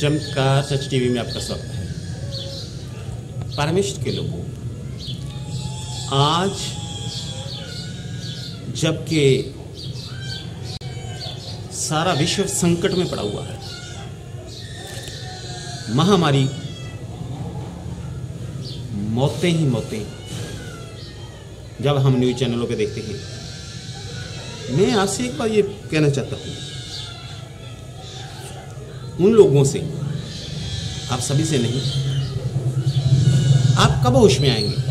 चमत्कार सच टीवी में आपका स्वागत है। परमेश्वर के लोगों, आज जबकि सारा विश्व संकट में पड़ा हुआ है, महामारी, मौतें ही मौतें। जब हम न्यूज़ चैनलों पे देखते हैं, मैं आपसे एक बार ये कहना चाहता हूँ उन लोगों से। आप सभी से नहीं। आप कब होश में आएँगे?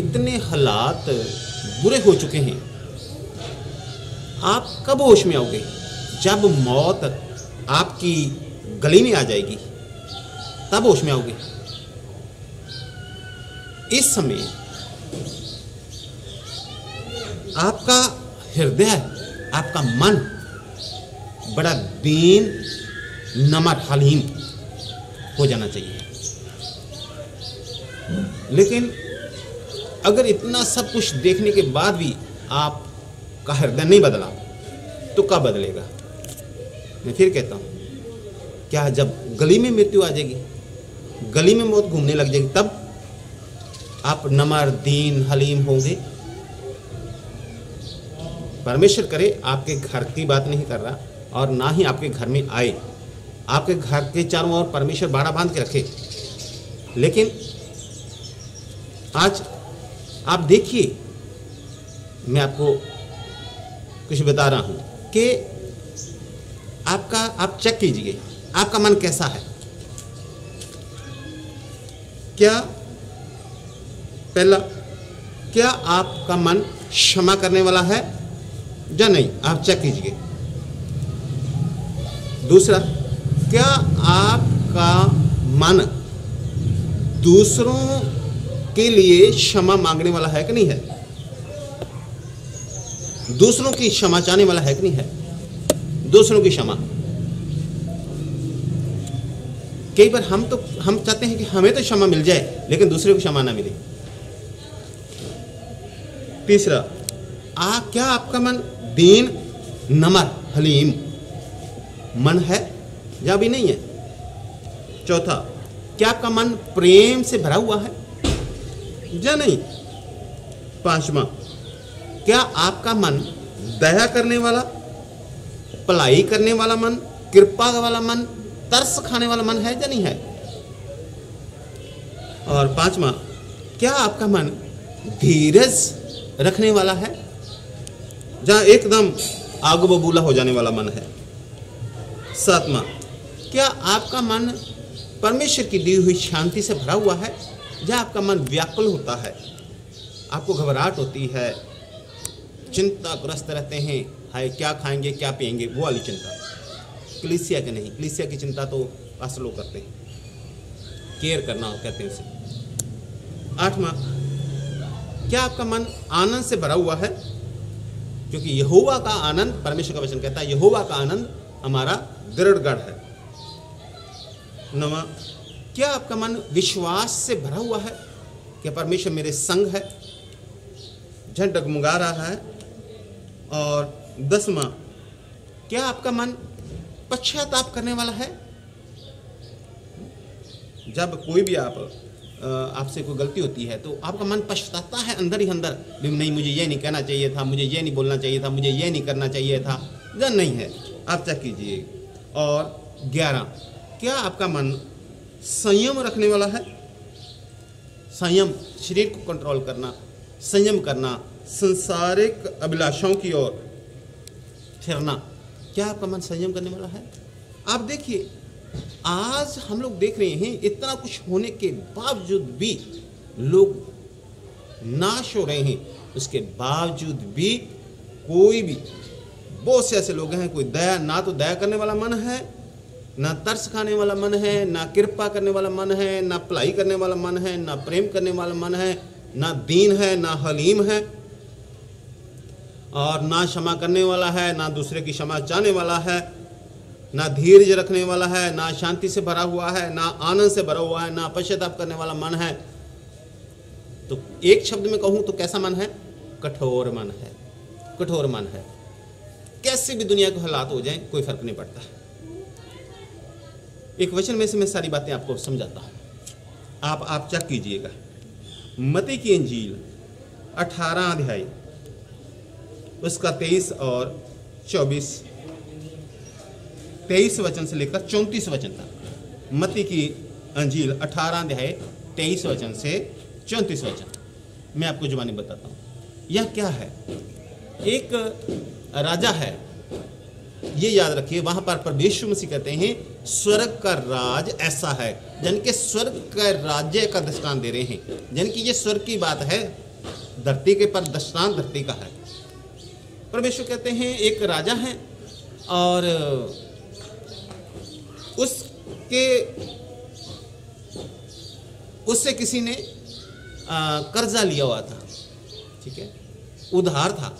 इतने हालात बुरे हो चुके हैं। आप कब होश में आओगे? जब मौत आपकी गली में आ जाएगी, तब होश में आओगे। इस समय आपका हृदय, आपका मन बड़ा दीन, नमक हलीम हो जाना चाहिए। लेकिन अगर इतना सब कुछ देखने के बाद भी आपका हृदय नहीं बदला तो कब बदलेगा? मैं फिर कहता हूँ, क्या जब गली में मृत्यु आ जाएगी, गली में मौत घूमने लग जाएगी, तब आप नमर दीन, हलीम होंगे। परमेश्वर करे, आपके घर की बात नहीं कर रहा। और ना ही आपके घर में आए। आपके घर के चारों ओर परमेश्वर बाड़ा बाँध के रखे। लेकिन आज आप देखिए, मैं आपको कुछ बता रहा हूँ कि आपका, आप चेक कीजिए, आपका मन कैसा है? क्या पहला, क्या आपका मन क्षमा करने वाला है या नहीं? आप चेक कीजिए। दूसरा, क्या आपका मन दूसरों के लिए क्षमा मांगने वाला है कि नहीं है? दूसरों की क्षमा चाहने वाला है कि नहीं है? दूसरों की क्षमा। कई बार हम तो हम चाहते हैं कि हमें तो क्षमा मिल जाए, लेकिन दूसरे को क्षमा ना मिले। तीसरा, आ, क्या आपका मन दीन, नमर, हलीम? मन है? या भी नहीं है। चौथा, क्या आपका मन प्रेम से भरा हुआ है? या नहीं। पांचवा, क्या आपका मन दया करने वाला भलाई करने वाला मन, कृपा वाला मन, तरस खाने वाला मन है या नहीं है? और पांचवा, क्या आपका मन धीरज रखने वाला है? जहाँ एकदम आग बबूला हो जाने वाला मन है। सातवां, क्या आपका मन परमेश्वर की दी हुई शांति से भरा हुआ है? या आपका मन व्याकुल होता है, आपको घबराहट होती है चिंता ग्रस्त रहते हैं, हाय, क्या खाएँगे, क्या पिएँगे वो वाली चिंता। क्लिसिया के नहीं क्लिसिया की चिंता तो पास लोग करते हैं। केयर करना हो, कहते हैं उसे। आठवां, क्या आपका मन आनंद से भरा हुआ है? क्योंकि यहोवा का आनंद, परमेश्वर का वचन कहता है, यहोवा का आनंद हमारा दृढ़गढ़ है। नवा क्या आपका मन विश्वास से भरा हुआ है कि परमेश्वर मेरे संग है? झट डगमगा रहा है और दसवा, क्या आपका मन पश्चाताप करने वाला है? जब कोई भी आप आपसे कोई गलती होती है तो आपका मन पछताता है अंदर ही अंदर। भी नहीं, मुझे ये नहीं कहना चाहिए था, मुझे ये नहीं बोलना चाहिए था, मुझे ये नहीं करना चाहिए था। या नहीं है। आप चेक कीजिए। और ग्यारह। क्या आपका मन संयम रखने वाला है? संयम, शरीर को कंट्रोल करना, संयम करना, संसारिक अभिलाषाओं की ओर फिरना, क्या आपका मन संयम करने वाला है? आप देखिए, आज हम लोग देख रहे हैं, इतना कुछ होने के बावजूद भी लोग नाश हो रहे हैं। उसके बावजूद भी कोई भी बहुत से ऐसे लोग हैं कोई दया ना तो दया करने वाला मन है ना तरस खाने वाला मन है ना कृपा करने वाला मन है ना भलाई करने वाला मन है ना प्रेम करने वाला मन है ना दीन है ना हलीम है और ना क्षमा करने वाला है ना दूसरे की क्षमा चाहने वाला है ना धीरज रखने वाला है ना शांति से भरा हुआ है ना आनंद से भरा हुआ है ना पश्चाताप करने वाला मन है तो एक शब्द में कहूँ तो कैसा मन है कठोर मन है कठोर मन है कैसे भी दुनिया के हालात हो जाएँ, कोई फ़र्क नहीं पड़ता। एक वचन में से मैं सारी बातें आपको समझाता हूँ। आप आप चेक कीजिएगा। मती की अंजील 18 अध्याय, उसका 23 और 24 23 वचन से लेकर 34 वचन तक। मती की अंजील 18 अध्याय 23 वचन से 34 वचन। मैं आपको जुबानी बताता हूँ। यह क्या है? एक राजा है। ये याद रखिए, वहाँ पर परमेश्वर मसीह कहते हैं, स्वर्ग का राज ऐसा है जन के स्वर्ग का राज्य का दृष्टान दे रहे हैं। जन की ये स्वर्ग की बात है, धरती के पर दृष्टांत धरती का है। परमेश्वर कहते हैं, एक राजा है, और उसके, उससे किसी ने कर्जा लिया हुआ था, ठीक है, उधार था।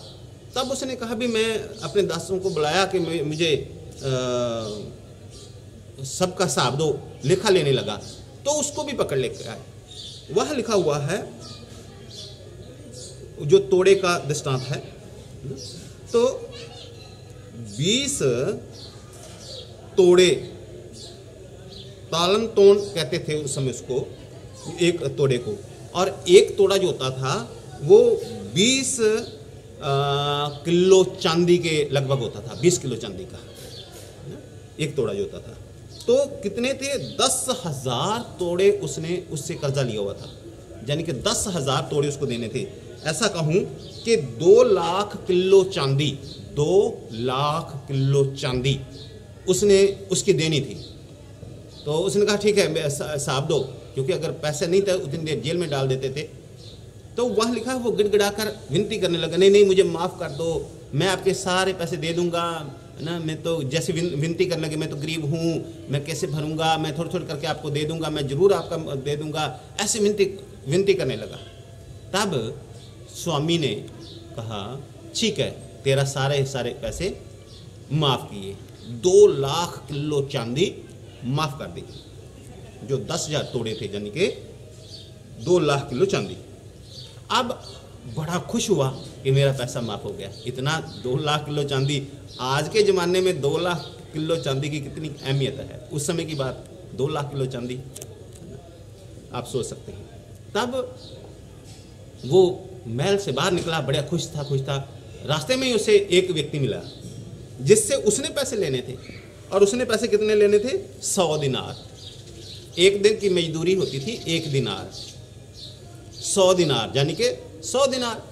तब उसने कहा भी मैं अपने दासों को बुलाया कि मुझे सबका हिसाब दो, लिखा लेने लगा। तो उसको भी पकड़ लेकर आए। वह लिखा हुआ है, जो तोड़े का दृष्टांत है। तो बीस तोड़े तालन तोड़ कहते थे उस समय उसको, एक तोड़े को। और एक तोड़ा जो होता था, वो बीस किलो चांदी के लगभग होता था, बीस किलो चांदी का एक तोड़ा जो होता था। तो कितने थे? दस हज़ार तोड़े उसने, उससे कर्जा लिया हुआ था। यानी कि दस हज़ार तोड़े उसको देने थे। ऐसा कहूँ कि दो लाख किलो चांदी, दो लाख किलो चांदी उसने, उसकी देनी थी। तो उसने कहा, ठीक है साहब दो, क्योंकि अगर पैसे नहीं थे उतनी देर जेल में डाल देते थे। तो वह लिखा वो गिड़गिड़ा कर विनती करने लगा, नहीं नहीं, मुझे माफ़ कर दो, मैं आपके सारे पैसे दे दूँगा। ना, मैं तो जैसे विनती करने लगे, मैं तो गरीब हूँ, मैं कैसे भरूँगा, मैं थोड़ी थोड़ी करके आपको दे दूँगा, मैं ज़रूर आपका दे दूँगा। ऐसे विनती विनती करने लगा। तब स्वामी ने कहा, ठीक है, तेरा सारे सारे पैसे माफ़ किए, दो लाख किलो चांदी माफ़ कर दी। जो दस हज़ार तोड़े थे, यानी के दो लाख किलो चांदी। अब बड़ा खुश हुआ कि मेरा पैसा माफ़ हो गया। इतना दो लाख किलो चांदी, आज के ज़माने में दो लाख किलो चांदी की कितनी अहमियत है? उस समय की बात, दो लाख किलो चांदी, आप सोच सकते हैं। तब वो महल से बाहर निकला, बड़ा खुश था खुश था। रास्ते में ही उसे एक व्यक्ति मिला, जिससे उसने पैसे लेने थे। और उसने पैसे कितने लेने थे? सौ दिनार। एक दिन की मजदूरी होती थी, एक दिनार। सौ दिनार, यानी कि सौ दिनार।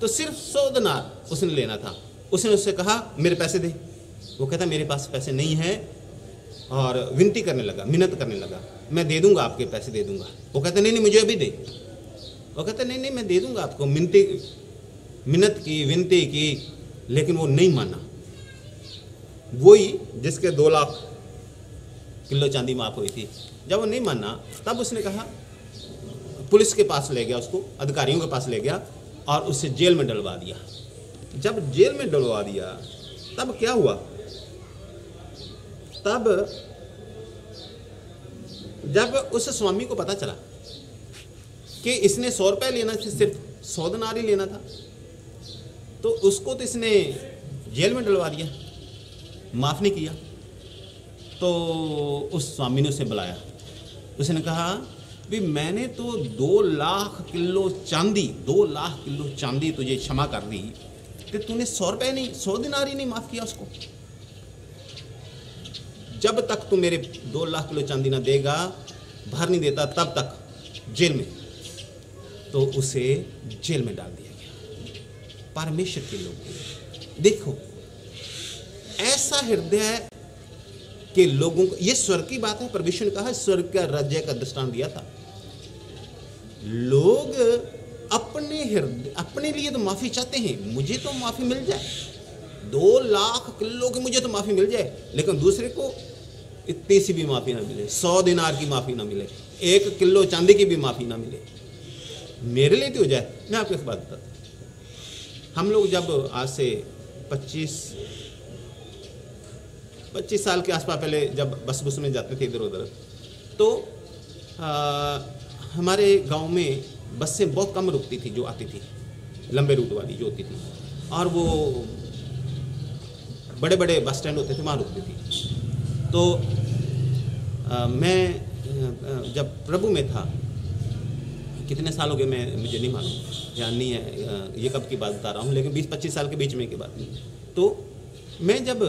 तो सिर्फ़ सौ दिनार उसने लेना था। उसने उससे कहा, मेरे पैसे दे। वो कहता, मेरे पास पैसे नहीं है। और विनती करने लगा, मिन्नत करने लगा, मैं दे दूँगा आपके पैसे, दे दूँगा। वो कहता, नहीं नहीं, मुझे अभी दे। वो कहता, नहीं नहीं, मैं दे दूँगा आपको। मिनती मिन्नत की, विनती की, लेकिन वो नहीं माना। वही जिसके दो लाख किलो चांदी माफ़ हुई थी जब वो नहीं माना, तब उसने कहा, पुलिस के पास ले गया उसको, अधिकारियों के पास ले गया और उसे जेल में डलवा दिया। जब जेल में डलवा दिया, तब क्या हुआ? तब जब उस स्वामी को पता चला कि इसने सौ रुपये लेना था, सिर्फ़ सौ दिनार लेना था तो उसको तो इसने जेल में डलवा दिया, माफ़ नहीं किया। तो उस स्वामी ने उसे बुलाया। उसने कहा, भी मैंने तो दो लाख किलो चांदी, दो लाख किलो चांदी तुझे क्षमा कर दी, कि तूने सौ रुपये नहीं, सौ दिनारी नहीं माफ़ किया उसको। जब तक तू मेरे दो लाख किलो चांदी ना देगा, भर नहीं देता, तब तक जेल में। तो उसे जेल में डाल दिया गया। परमेश्वर के लोग। देखो, ऐसा हृदय के लोगों को, ये स्वर्ग की बात है, परमेश्वर ने कहा, स्वर्ग का राज्य का दृष्टांत दिया था। लोग अपने हृदय अपने लिए तो माफ़ी चाहते हैं, मुझे तो माफ़ी मिल जाए। दो लाख किलो की मुझे तो माफ़ी मिल जाए, लेकिन दूसरे को इतनी सी भी माफ़ी ना मिले, सौ दिनार की माफ़ी ना मिले, एक किलो चांदी की भी माफ़ी ना मिले। मेरे लिए तो हो जाए। मैं आपको एक बात बताता हम लोग जब आज से पच्चीस पच्चीस साल के आसपास पहले जब बस बस में जाते थे इधर उधर तो आ, हमारे गाँव में बसें बहुत कम रुकती थी जो आती थी लंबे रूट वाली जो होती थी। और वो बड़े बड़े बस स्टैंड होते थे वहाँ रुकती थी। तो आ, मैं जब प्रभु में था कितने साल हो गए मैं मुझे नहीं मालूम ध्यान नहीं है ये कब की बात बता रहा हूँ लेकिन 20-25 साल के बीच में की बात नहीं। तो मैं जब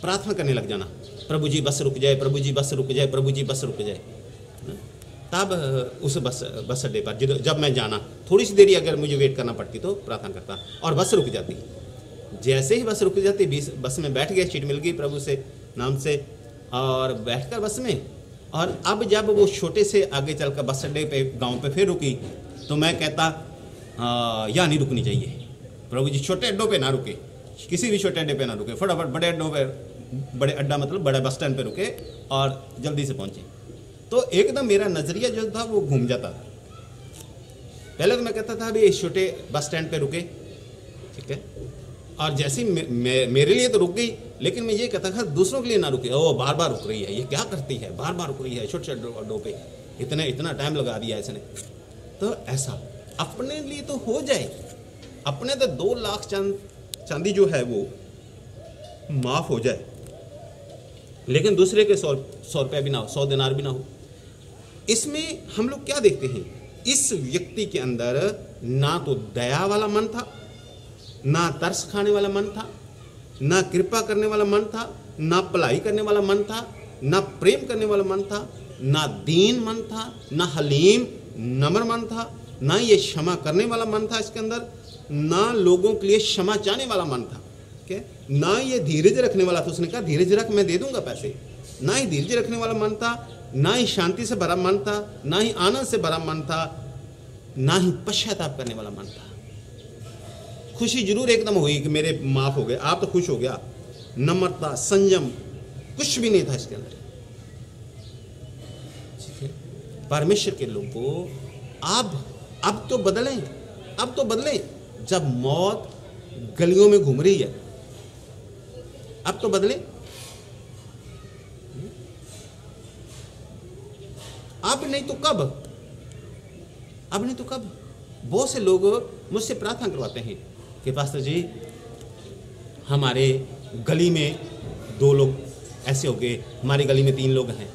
प्रार्थना करने लग जाना। प्रभु जी बस रुक जाए, प्रभु जी बस रुक जाए, प्रभु जी बस रुक जाए। तब, उस बस बस अड्डे पर जब मैं जाना, थोड़ी सी देरी अगर मुझे वेट करना पड़ती तो प्रार्थना करता। और बस रुक जाती। जैसे ही बस रुक जाती, बीस, बस में बैठ गया, सीट मिल गई प्रभु से, नाम से, और बैठकर बस में। और अब जब वो छोटे से आगे चलकर बस अड्डे पे, गाँव पे फिर रुकी तो मैं कहता या नहीं रुकनी चाहिए। प्रभु जी छोटे अड्डों पे ना रुके। किसी भी छोटे अड्डे पे ना रुके। फटाफट बड़े अड्डों पे बड़े अड्डा मतलब बड़े बस स्टैंड पे रुके और जल्दी से पहुँचे। तो एकदम मेरा नज़रिया जो था वो घूम जाता। था पहले तो मैं कहता था अभी इस छोटे बस स्टैंड पे रुके। ठीक है? और जैसे मे, मे, मेरे लिए तो रुक गई लेकिन मैं ये कहता था दूसरों के लिए ना रुके। ओ बार बार रुक रही है ये क्या करती है? बार बार रुक रही है छोटे छोटे अड्डों पे। इतने इतना टाइम लगा दिया इसने। तो ऐसा अपने लिए तो हो जाए। अपने तो दो लाख चाँद चांदी जो है वो माफ़ हो जाए। लेकिन दूसरे के सौ सौ रुपये भी ना हो, सौ दिनार भी ना हो। इसमें हम लोग क्या देखते हैं? इस व्यक्ति के अंदर ना तो दया वाला मन था, ना तरस खाने वाला मन था, ना कृपा करने वाला मन था, ना पलाई करने वाला मन था, ना प्रेम करने वाला मन था, ना दीन मन था, ना हलीम, नम्र मन था, ना ये क्षमा करने वाला मन था इसके अंदर। ना लोगों के लिए क्षमा चाहने वाला मन था। क्या? ना ये धीरज रखने वाला था। उसने कहा, धीरज रख, मैं दे दूँगा पैसे। ना ही धीरज रखने वाला मन था, ना ही शांति से भरा मन था, ना ही आनंद से भरा मन था, ना ही पश्चाताप करने वाला मन था। खुशी ज़रूर एकदम हुई कि मेरे माफ़ हो गए। आप तो खुश हो गया। नम्रता, संयम, कुछ भी नहीं था इसके अंदर। परमेश्वर के लोगों अब अब तो बदलें, अब तो बदलें। जब मौत गलियों में घूम रही है। अब तो बदले। अब नहीं तो कब? अब नहीं तो कब? बहुत से लोग मुझसे प्रार्थना करवाते हैं कि, पास्टर जी, हमारे गली में दो लोग ऐसे हो गए। हमारी गली में तीन लोग हैं।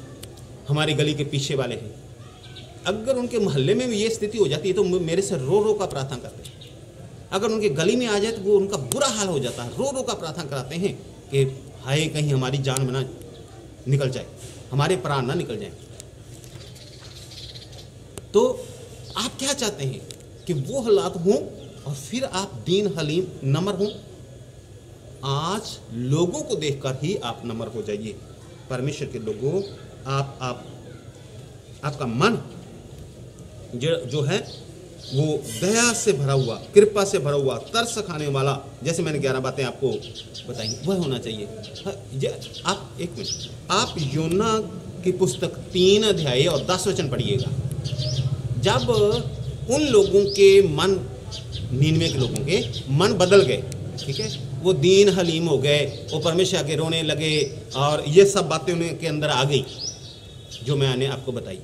हमारी गली के पीछे वाले हैं। अगर उनके मोहल्ले में भी ये स्थिति हो जाती है तो मेरे से रो रो का प्रार्थना करते हैं। अगर उनके गली में आ जाए तो वो उनका बुरा हाल हो जाता है। रो रो का प्रार्थना कराते हैं कि हाय, कहीं हमारी जान में ना निकल जाए, हमारे प्राण ना निकल जाए। तो आप क्या चाहते हैं कि वो हालात हों और फिर आप दीन हलीम नमर हों? आज लोगों को देखकर ही आप नमर हो जाइए। परमेश्वर के लोगों, आप आप, आपका मन जो जो है वो दया से भरा हुआ कृपा से भरा हुआ तरस खाने वाला जैसे मैंने ग्यारह बातें आपको बताई वह होना चाहिए। हाँ, आप एक मिनट आप योना की पुस्तक तीन अध्याय और दस वचन पढ़िएगा। जब उन लोगों के मन नीनवे के लोगों के मन बदल गए ठीक है वो दीन हलीम हो गए वो परमेश्वर के रोने लगे और ये सब बातें उनके अंदर आ गई जो मैंने आपको बताई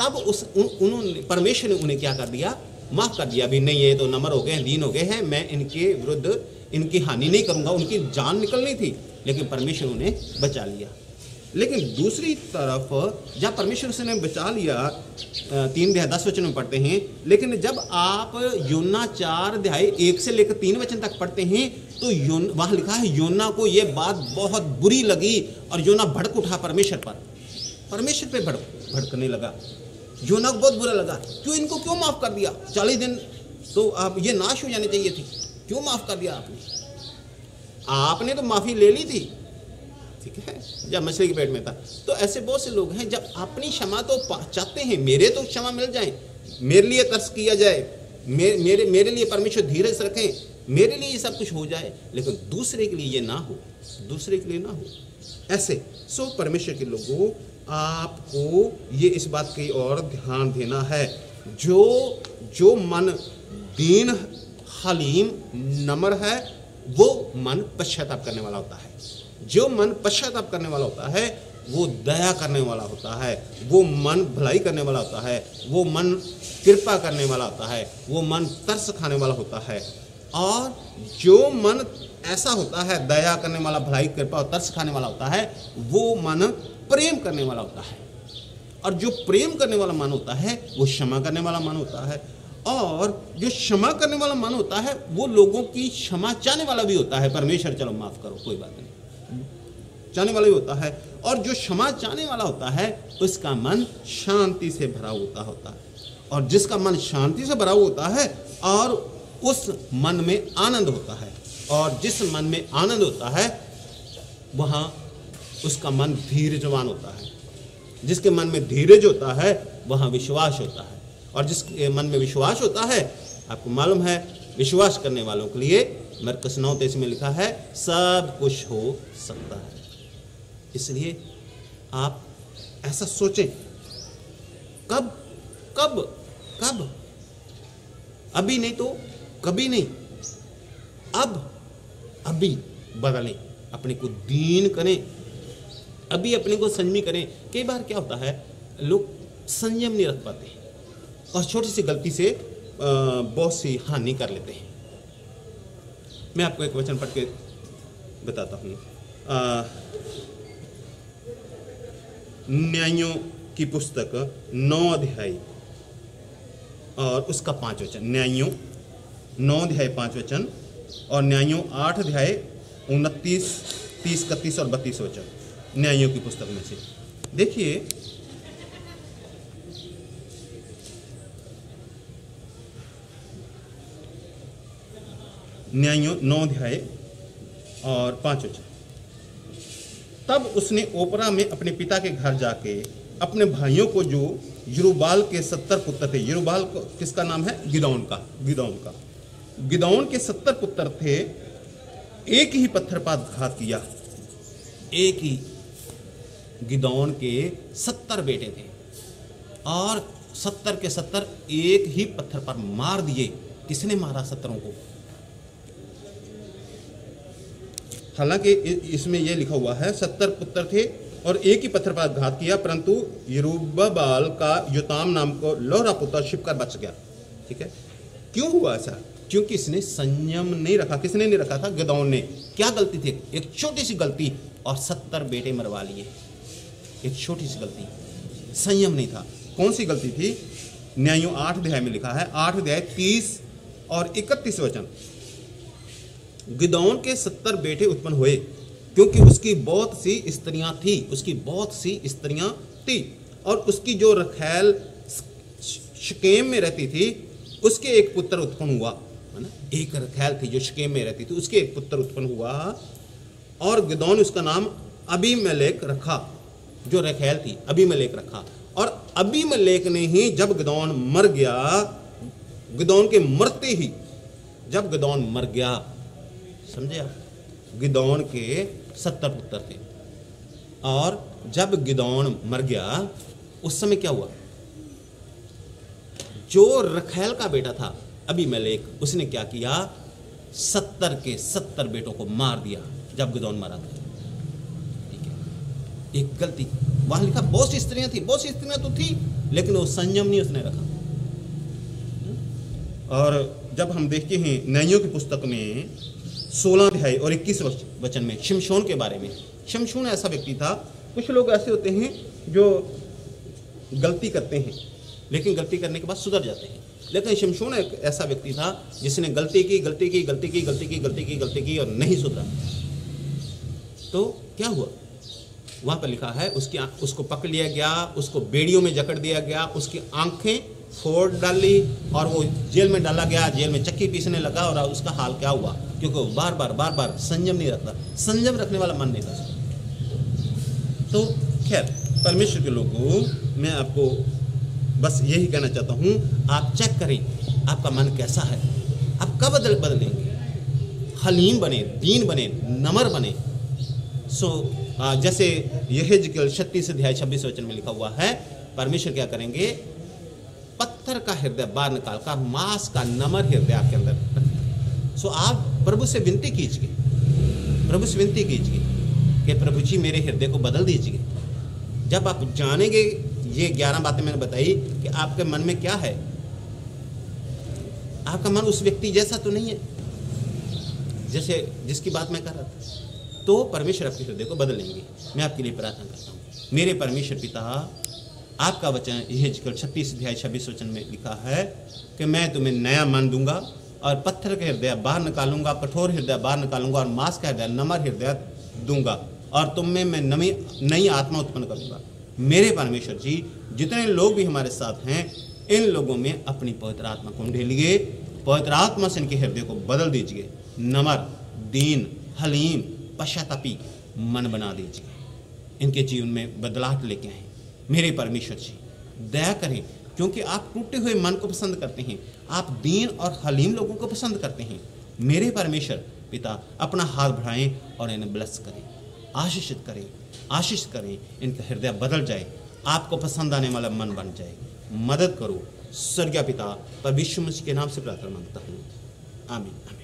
तब उस उन, उन्होंने परमेश्वर ने उन्हें क्या कर दिया? माफ़ कर दिया अभी नहीं ये तो नंबर हो गए दीन हो गए हैं। मैं इनके विरुद्ध इनकी हानि नहीं करूँगा, उनकी जान निकलनी थी, लेकिन परमेश्वर उन्हें बचा लिया। लेकिन दूसरी तरफ़, जब परमेश्वर से ने बचा लिया तीन अध्याय दस वचन में पढ़ते हैं, लेकिन जब आप योना चार अध्याय एक से लेकर तीन वचन तक पढ़ते हैं तो योन, वहाँ लिखा है योना को यह बात बहुत बुरी लगी, और योना भड़क उठा परमेश्वर पर। परमेश्वर पे भड़क भड़कने लगा। योना को बहुत बुरा लगा। क्यों इनको क्यों माफ़ कर दिया? चालीस दिन तो आप, ये नाश हो जानी चाहिए थी। क्यों माफ़ कर दिया आपने? आपने तो माफ़ी ले ली थी। ठीक है? जब मछली के पेट में था। तो ऐसे बहुत से लोग हैं, जब अपनी क्षमा तो चाहते हैं, मेरे तो क्षमा मिल जाए, मेरे लिए तर्स किया जाए मेरे मेरे मेरे लिए परमेश्वर धीरज रखें, मेरे लिए ये सब कुछ हो जाए, लेकिन दूसरे के लिए ये ना हो, दूसरे के लिए ना हो। ऐसे सो परमेश्वर के लोगों आपको ये इस बात की ओर ध्यान देना है। जो जो मन दीन हलीम नमर है, वो मन पश्चाताप करने वाला होता है। जो मन पश्चाताप करने वाला होता है, वो दया करने वाला होता है, वो मन भलाई करने वाला होता है, वो मन कृपा करने वाला होता है, वो मन तरस खाने वाला होता है। और जो मन ऐसा होता है, दया करने वाला, भलाई, कृपा और तरस खाने वाला होता है, वो मन प्रेम करने वाला होता है। और जो प्रेम करने वाला मन होता है, वो क्षमा करने वाला मन होता है। और जो क्षमा करने वाला मन होता है, वो लोगों की क्षमा चाहने वाला भी होता है। परमेश्वर, चलो माफ़ करो, कोई बात नहीं। चाहने वाला भी होता है। और जो क्षमा चाहने वाला होता है, उसका मन शांति से भरा होता होता है। और जिसका मन शांति से भरा होता है, और उस मन में आनंद होता है। और जिस मन में आनंद होता है, वहाँ उसका मन धीरजवान होता है। जिसके मन में धीरज होता है, वहाँ विश्वास होता है। और जिसके मन में विश्वास होता है, आपको मालूम है, विश्वास करने वालों के लिए मरकस नौ तेईस में लिखा है, सब कुछ हो सकता है। इसलिए आप ऐसा सोचें, कब कब कब? अभी नहीं तो कभी नहीं। अब, अभी बदलें, अपने को दीन करें। अभी अपने को संयमी करें। कई बार क्या होता है, लोग संयम नहीं रख पाते और छोटी सी गलती से बहुत सी हानि कर लेते हैं। मैं आपको एक वचन पढ़ के बताता हूँ। न्यायों की पुस्तक नौ अध्याय और उसका पाँच वचन। न्यायों, नौ अध्याय, पाँच वचन और न्यायों आठ अध्याय, उनतीस, तीस, इकतीस और बत्तीस वचन। न्यायों की पुस्तक में से। देखिए न्यायों नौ अध्याय और पाँच तब उसने ओपरा में अपने पिता के घर जाके अपने भाइयों को जो यरुबाल के सत्तर पुत्र थे, यरुबाल को किसका नाम है? गिदौन का गिदौन का। गिदौन के सत्तर पुत्र थे, एक ही पत्थर पर घात किया। एक ही गिदौन के सत्तर बेटे थे। और सत्तर के सत्तर एक ही पत्थर पर मार दिए। किसने मारा सत्तरों को? हालाँकि इसमें यह लिखा हुआ है, सत्तर पुत्र थे और एक ही पत्थर पर घात किया, परंतु यरूबाल का युताम नाम को लोहरा पुत्र शिवकर बच गया। ठीक है? क्यों हुआ ऐसा? क्योंकि इसने संयम नहीं रखा। किसने नहीं रखा था? गदौन ने। क्या गलती थी? एक छोटी सी गलती और सत्तर बेटे मरवा लिए। एक छोटी सी गलती। संयम नहीं था। कौन सी गलती थी? न्यायों आठ अध्याय में लिखा है, आठ अध्याय तीस और इकतीस वचन। गिदौन के सत्तर बेटे उत्पन्न हुए, क्योंकि उसकी बहुत सी स्त्रियाँ थी, उसकी बहुत सी स्त्रियाँ थी और उसकी जो रखैल शकेम में रहती थी, उसके एक पुत्र उत्पन्न हुआ। है ना? एक रखैल थी जो शकेम में रहती थी, उसके एक पुत्र उत्पन्न हुआ और गिदौन उसका नाम अभी रखा। जो रखेल थी, अभी मलेक रखा। और अभी मलेक ने ही जब गदौन मर गया, गिदौन के मरते ही, जब गदौन मर गया, समझे आप? गिदौन के सत्तर पुत्र थे। और जब गिदौन मर गया, उस समय क्या हुआ? जो रखेल का बेटा था, अभी मलेक उसने क्या किया? सत्तर के सत्तर बेटों को मार दिया, जब गिदौन मरा था। एक गलती। वहाँ लिखा, बहुत सी स्त्रियाँ थी, बहुत सी स्त्रियाँ तो थी, लेकिन वो संयम नहीं उसने रखा। और जब हम देखते हैं नैयों की पुस्तक में सोलह अध्याय और इक्कीस वचन में, शमशोन के बारे में। शमशोन ऐसा व्यक्ति था, कुछ लोग ऐसे होते हैं जो गलती करते हैं, लेकिन गलती करने के बाद सुधर जाते हैं। लेकिन शमशोन एक ऐसा व्यक्ति था जिसने गलती की गलती की गलती की गलती की गलती की गलती की और नहीं सुधरा। तो क्या हुआ? वहाँ पर लिखा है, उसकी उसको पकड़ लिया गया, उसको बेड़ियों में जकड़ दिया गया, उसकी आँखें फोड़ डाली और वो जेल में डाला गया, जेल में चक्की पीसने लगा और उसका हाल क्या हुआ? क्योंकि बार बार बार बार संयम नहीं रखता। संयम रखने वाला मन नहीं था तो खैर, परमेश्वर के लोगों, मैं आपको बस यही कहना चाहता हूँ, आप चेक करें, आपका मन कैसा है? आप कब बदल, बदलेंगे? हलीम बने, दीन बने, नमर बने। सो जैसे यह ज़िक्र छत्तीस अध्याय छब्बीस वचन में लिखा हुआ है, परमेश्वर क्या करेंगे? पत्थर का हृदय बाहर निकाल कर, मांस का नमर हृदय आपके अंदर सो आप प्रभु से विनती कीजिए। प्रभु से विनती कीजिए कि प्रभु जी मेरे हृदय को बदल दीजिए। जब आप जानेंगे, ये ग्यारह बातें मैंने बताई कि आपके मन में क्या है? आपका मन उस व्यक्ति जैसा तो नहीं है। जैसे जिसकी बात मैं कर रहा था। तो परमेश्वर आपके हृदय को बदलेंगे। मैं आपके लिए प्रार्थना करता हूँ। मेरे परमेश्वर पिता, आपका वचन यह ज़िक्र छत्तीस अध्याय छब्बीस वचन में लिखा है कि मैं तुम्हें नया मन दूँगा और पत्थर के हृदय बाहर निकालूँगा, कठोर हृदय बाहर निकालूँगा और मांस का हृदय नमर हृदय दूँगा और तुम में मैं नवी नई आत्मा उत्पन्न करूँगा। मेरे परमेश्वर जी, जितने लोग भी हमारे साथ हैं, इन लोगों में अपनी पवित्र आत्मा को ढेलिए, पवित्र आत्मा से इनके हृदय को बदल दीजिए। नमर, दीन, हलीम पश्चातापी मन बना दीजिए। इनके जीवन में बदलाव लेके आए। मेरे परमेश्वर जी, दया करें, क्योंकि आप टूटे हुए मन को पसंद करते हैं। आप दीन और हलीम लोगों को पसंद करते हैं। मेरे परमेश्वर पिता, अपना हाथ बढ़ाएँ और इन्हें ब्लस करें। आशीषित करें, आशीष करें, इनका हृदय बदल जाए। आपको पसंद आने वाला मन बन जाए। मदद करो। स्वर्गीय पिता पर विश्व के नाम से प्रार्थना माँगता हूँ। आमीन।